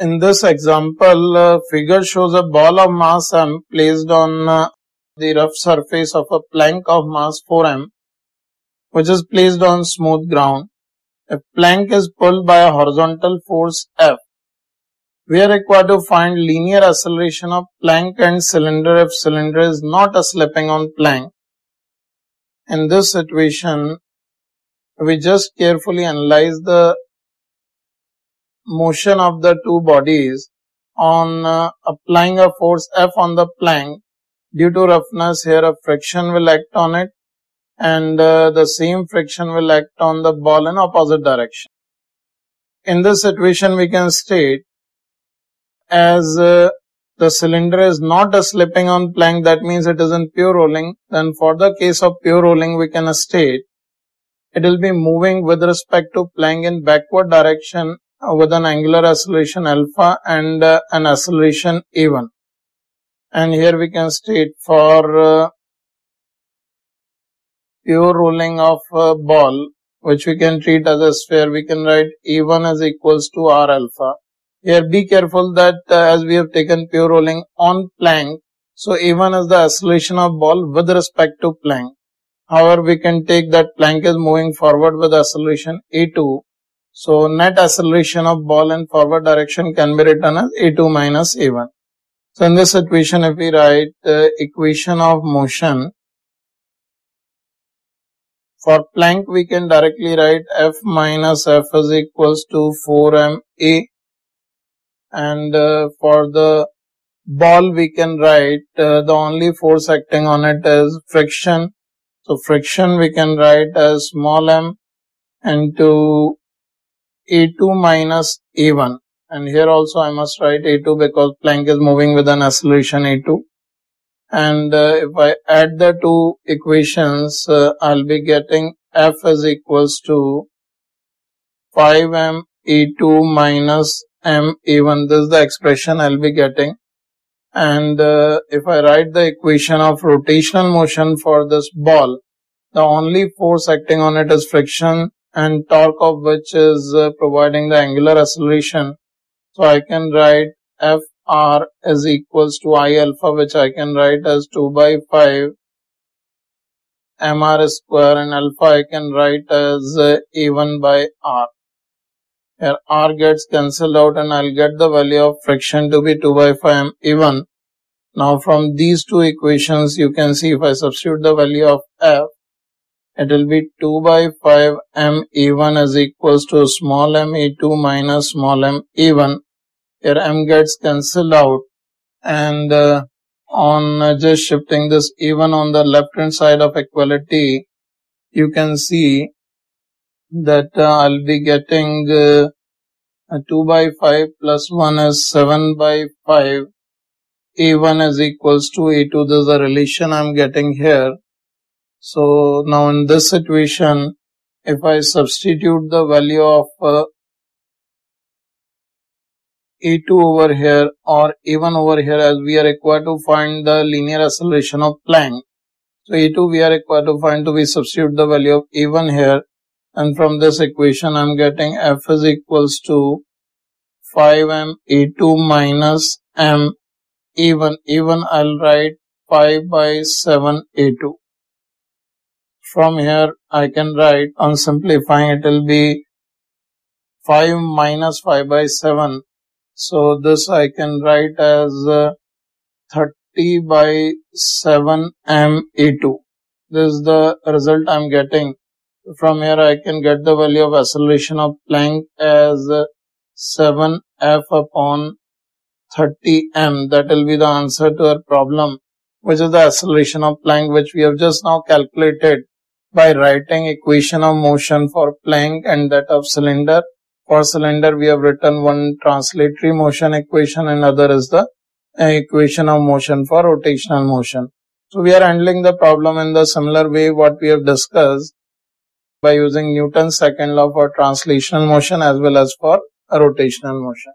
In this example, uh, figure shows a ball of mass m placed on uh, the rough surface of a plank of mass 4m, which is placed on smooth ground. If plank is pulled by a horizontal force F, we are required to find linear acceleration of plank and cylinder if cylinder is not a slipping on plank. In this situation, we just carefully analyze the motion of the two bodies on uh, applying a force F on the plank due to roughness here a friction will act on it and uh, the same friction will act on the ball in opposite direction. In this situation we can state as uh, the cylinder is not a slipping on plank that means it is in pure rolling then for the case of pure rolling we can state it will be moving with respect to plank in backward direction with an angular acceleration alpha and uh, an acceleration a1 and here we can state for uh, pure rolling of a ball which we can treat as a sphere we can write e1 is equals to r alpha. Here be careful that uh, as we have taken pure rolling on plank so e1 is the acceleration of ball with respect to plank. However we can take that plank is moving forward with acceleration a2 so net acceleration of ball in forward direction can be written as a2 minus a1. So in this equation, if we write the equation of motion for plank, we can directly write F minus F is equals to 4ma and uh, for the ball we can write uh, the only force acting on it is friction. So friction we can write as small m into a2 minus a1 and here also I must write a2 because plank is moving with an acceleration a2 and uh, if I add the two equations uh, I'll be getting f is equals to 5m a2 minus m a1 this is the expression I'll be getting. And uh, if I write the equation of rotational motion for this ball the only force acting on it is friction and torque of which is uh, providing the angular acceleration. So I can write Fr is equals to I alpha which I can write as 2 by 5 mr square and alpha I can write as uh, a1 by r. Here r gets cancelled out and I'll get the value of friction to be 2 by 5 a1. Now from these two equations you can see if I substitute the value of f it will be 2 by 5 m e1 is equals to small m e2 minus small m e1 here m gets cancelled out and uh, on uh, just shifting this e1 on the left hand side of equality you can see that uh, I'll be getting uh, 2 by 5 plus 1 is 7 by 5 a1 is equals to a2 this is the relation I'm getting here so now in this situation, if I substitute the value of uh, a2 over here or a1 over here as we are required to find the linear acceleration of plank. So a2 we are required to find to we substitute the value of a1 here and from this equation I'm getting f is equals to 5m a2 minus m a1 a1 I'll write 5 by 7 a2 from here I can write on simplifying. It will be 5 minus 5 by 7 so this I can write as uh, 30 by 7 m a2 this is the result I'm getting. From here I can get the value of acceleration of plank as 7 f upon 30 m. That will be the answer to our problem which is the acceleration of plank which we have just now calculated by writing equation of motion for plank and that of cylinder. For cylinder, we have written one translatory motion equation and other is the uh, equation of motion for rotational motion. So we are handling the problem in the similar way what we have discussed by using Newton's second law for translational motion as well as for rotational motion.